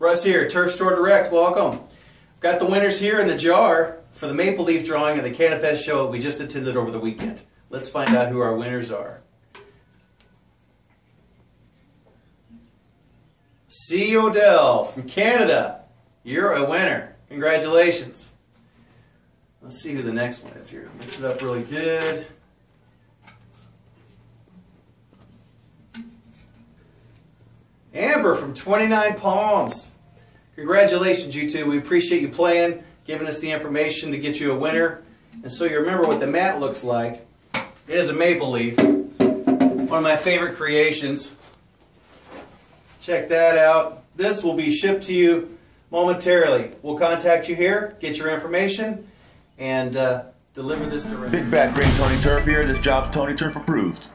Russ here, Turf Store Direct. Welcome. Got the winners here in the jar for the Maple Leaf drawing of the CanadaFest show we just attended over the weekend. Let's find out who our winners are. C. Odell from Canada. You're a winner. Congratulations. Let's see who the next one is here. Mix it up really good. Amber from 29 Palms. Congratulations, you two. We appreciate you playing, giving us the information to get you a winner. And so you remember what the mat looks like. It is a maple leaf. One of my favorite creations. Check that out. This will be shipped to you momentarily. We'll contact you here, get your information, and uh, deliver this directly. Big Bad Green Tony Turf here. This job's Tony Turf approved.